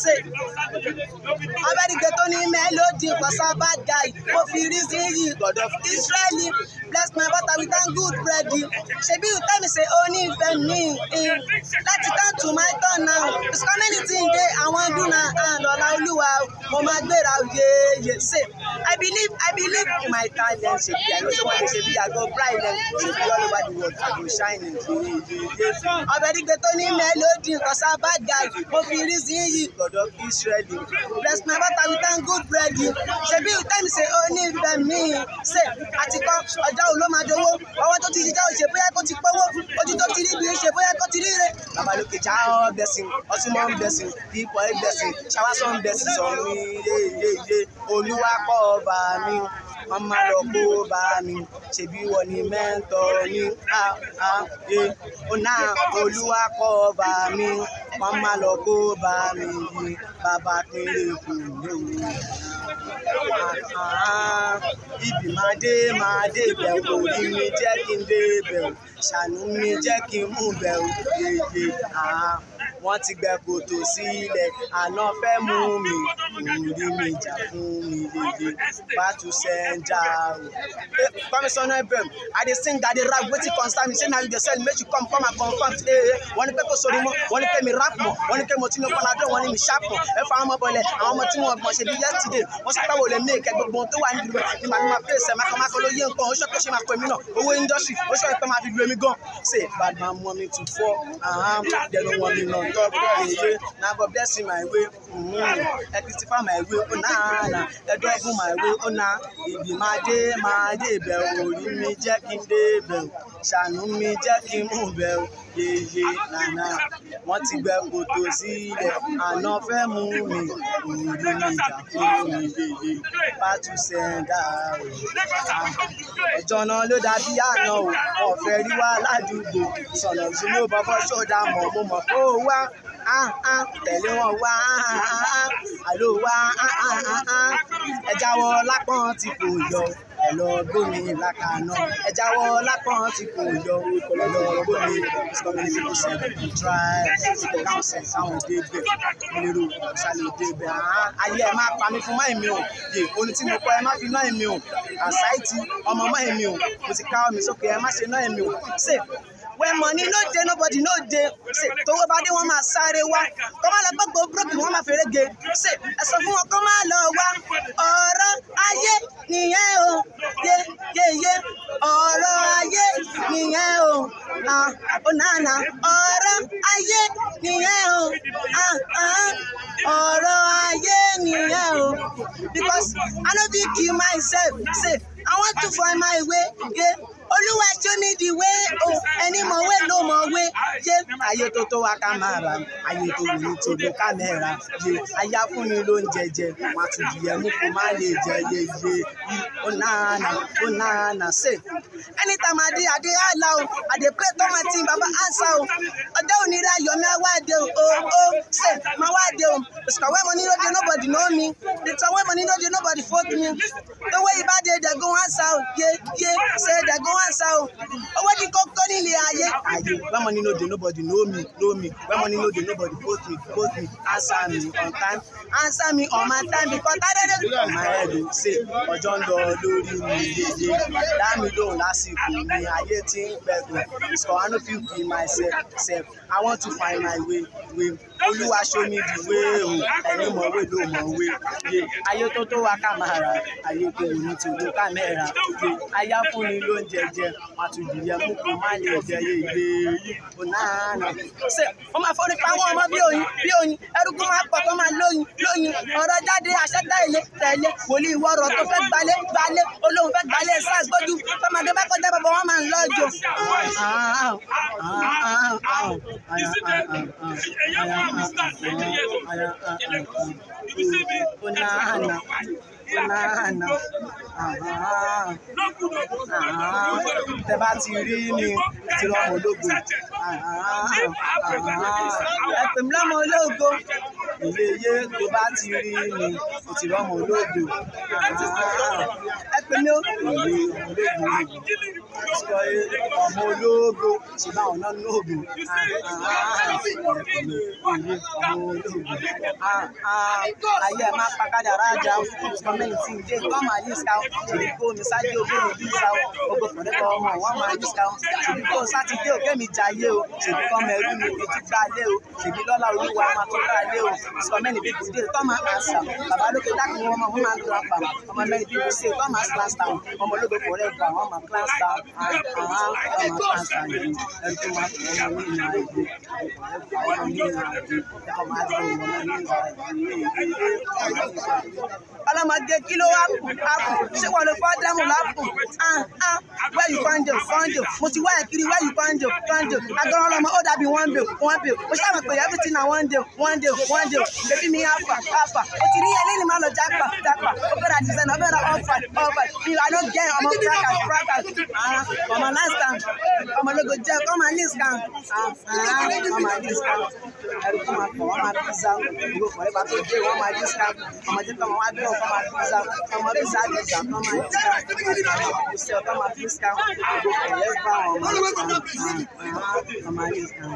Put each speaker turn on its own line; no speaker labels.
Say, abẹ́rìgbẹ́ tó ní mélòdì kọ́sá bad guy mo fi rí yìí. God of israeli bless my butter with am good bread ṣebí you tell me say ó ní ìfẹ́ mi eh, láti turn to my turn now. It's community dey àwọn dúnà and ọ̀la olúwa mo máa gbéra yeye say i believe i believe in my talent. Ṣebí i know say one day ṣebí i go bright ṣebí all over the world i go shine in yeye abẹ́rìgbẹ́ tó ní mélòdì kọ́sá bad guy mo fi sí yìí god of israeli bless my butter with am good bread. Ṣebí you tell me say ó ní ìfẹ́ mi. Ṣe àti kọ́ ọjọ́ òun ló máa dowó? Ọwọ́ tó ti ṣiṣẹ́ òṣè bóyá kó ti pọ́wọ́. Ojú tó ti rí ibi ṣe bóyá kó ti ríre. babalókè já ọ bẹ̀sìn ọtúmọ̀ ń bẹ̀sìn ipò ẹ̀ bẹ̀sìn ṣàwásọ̀ ń bẹ̀sìn sọ mí yéyéyé olúwa kọ́ ọba mi wọ́n máa lọ kó bá mi ṣèbí wọ́n ní mẹ́ńtọ́ ní àáyé ọ̀nà olúwa kọ́ ọba mi wọ́n máa lọ kó bá mi yí bàbá kéré kù lóhùn ibi máa dé máa dé bẹ̀ wò orí mi jẹ́ kí n dé bẹ̀ wò ṣàánú mi jẹ́ kí n mú bẹ̀ wò yeye wọ́n ti gbẹ kòtò sílẹ̀. Àná fẹ́ mú mi. Orí mi jà fún mi yeye bàtú sẹ́ńjà o. kọ́mísọ́nà ẹ̀bẹ̀m i dey sing i dey rap wetin concern me. Say na you dey sell make you come come and confirm ee wọ́n ní pé kò sórí mọ́ wọ́n ní pé mi rap mọ́ wọ́n ní pé mo ti ní panadol wọ́n ní mi sharp mọ́. Ẹ fa àwọn ọmọ bọ̀lẹ̀ àwọn ọmọ tí wọ́n gbọ̀n ṣe bí yesterday. Wọ́n sọ pé wò lè make gbogbo ohun tó wà nídìí ni màá máa fèsì ẹ̀ mákàmákà ló yé nǹkan. Ṣe kó ṣe máa pè mí náà. Owó industry ó ṣe pé máa fi lu èmi gan. Say bad man want me to fall non talk eye na God bless my way. Ẹ christopher my way ó náà nà ẹ dọ́gùn my way ó náà ìbí máa dé máa dé bẹ̀ orí mi jẹ́ kí n dé bẹ̀ ṣàánú mi jẹ́ kí n mú bẹ̀ yeye nànà wọ́n ti gbẹ kòtò sílẹ̀ àná fẹ́ mú mi. Orí mi jà fún mi yeye pátú sẹ́ńdà ọjọ́ náà ló dàbí àná o wọn fẹ́ rí wá ládùúgbò. Sọ̀nà ìṣúná bọ́bọ́ ṣọ́dà mọ̀ mo mọ̀ kó o wá tẹ̀lé wọn wá. Àló wá. Ẹ jáwọ́ lápọ́n tí kò yọ ẹ lọ gbómi lákàánà ẹ jáwọ́ lápọ́n tí kò yọ ẹ lọ gbómi people say you try count sense àwọn débẹ̀ lérò ṣàlẹ̀ débẹ̀ ayé ẹ máa pa mí fún máì mi o. Yè oní tí mo kọ ẹ má fi náà mi o. Àṣàìtì ọmọ máì mi o. Mo ti ká mi sókè ẹ má ṣe náà mi o. Ṣe when money no dey nobody no dey ṣe tówó bá dé wọn máa sáré wá. Kọ́ máa lọ gbọ́gbọ́ búrọ́kì wọn máa fèrè ge ṣe ẹ sọ fún wọn kọ́ máa lọ wá. Ọ̀rọ̀ ayé nìyẹn o. Yé yé yé. Ọ̀rọ̀ ayé nìyẹn o. Ó nànà ọ̀rọ̀ ayé nìyẹn o. Ọ̀rọ̀ ayé nìyẹn o. Because I no fit kill myself. Say I want to find my way. Yeah. Olúwa show me the way. O ẹni mọ̀wé ló mọ̀wé yé ayé tó tó wa ká máa rà ayé tó wù ní tó ló kámẹ́rà yé ayá fún ni ló ń jẹjẹ wọn àti ìdíyẹ mú kó má lè jẹ yé yé ó náànà ṣe anytime adé adé àlà o. Pray tó máa ti bàbá ànsá o. Ọjọ́ òní mi á wá dé o. O ṣe máa wá òṣùkà wẹ́ money no dey nobody know me. The time wey money no dey nobody vote me. The way ibà dey dey go answer o yé yé say dey go answer o owó di kókó nílé ayé. ayé when money no dey nobody know me know me. When money no dey nobody vote me vote me. Answer me on time. Answer me on my time because tádédé. ọmọ ẹ ló ṣe ọjọ́ ń lọ lórí mi yéye dá mi lóhùn lásìkò mi ayé tí ń gbẹ̀gùn so I no fit be myself. Self I want to find my way way. Olúwa show me the way o ẹni mọ̀wé ló mọ̀wé yé ayé tó tó wa ká máa ra ayé tó wù ní tòló kámẹ́rà yé ayá fún ni ló ń jẹjẹ àtúndìyẹ mú kó má lè jẹ yé yé. Yí onáàna. ṣe wọ́n máa fọ́ni pa àwọn ọmọ bí oyin bí oyin? Ẹrúkú máa pọ̀ tó máa lóyin lóyin. Ọ̀rọ̀ jáde àṣẹ tẹ̀lé tẹ̀lé. Wòlíì ìwọ́rọ̀ tó fẹ́ gbalé gbalé. Olóhùn fẹ́ gbalé sáà gbójú. Tọmọdé bá kọjá bàbá wọn máa ń lọ́jọ́. Onana, onana, tẹ bá ti rí ni ti rọmọ ológo ẹ pè mí lọ́mọ ológo. Ìyeye tó bá ti rí ni ti rọmọ ológo ọmọ ológo ṣùgbọ́n àwọn náà lóògùn ayé ẹ̀ máa pàkádà rájà community dé kọ́ máa yí ska ṣèbí kó mi sáájú ògbó mi bí sa gbogbo fọ̀dẹ́kọ̀ ọmọ wọn máa yí ska ṣèbí kó sátidé òkè mi jayé o. Ṣèbí kọ́ mẹ́rù mi fi ti gbá lé o. Ṣèbí lọ́la olúwa máa tó gbá lé o. Sọmẹ́ni bí kùdé kọ́ máa àṣà bàbá lókè dákun wọn máa máa gbà pa ọmọ mẹ́rin bí kò ṣe kọ́ máa class down. Ọmọ ológo kò rẹ̀ gbà wọ́n máa class down. Àwọn ọmọ class down. Ẹni tó máa fọ ọmọ ní ìlà ìgbé ọlọmọdé kí ló wá kù? Ápù ṣé wọn lè fọ dámù lápù you find it find it mo ti wá ẹ kiri. It find it agbára ọlọmọ ó dàbí one bill one bill mo ṣàmì pé everything na one day one day one day. Bébí mi afa afa o ti rí ẹlẹ́ni máa lọ jápa jápa. Ó bẹ̀rẹ̀ àdìsẹ́nà ó bẹ̀rẹ̀ ọ̀fà ọ̀fà mi I no get ọmọ crackers crackers ọmọ last time ọmọ ológo jẹ ọmọ list kan. Ọmọ list kan ẹrù kọ́ máa pọ̀ wọ́n máa pizza ìwé kọ̀ ẹ́ bá tó dé wọ́n máa kan ọmọ jẹ́ máa wá bí wọn kọ́ máa pizza ọmọ pizza jà kọ́ máa kan ìṣe ọ̀kọ́ máa kan ìwé kọ̀ ẹ́ bá ọmọ ọmọ ọmọ list kan.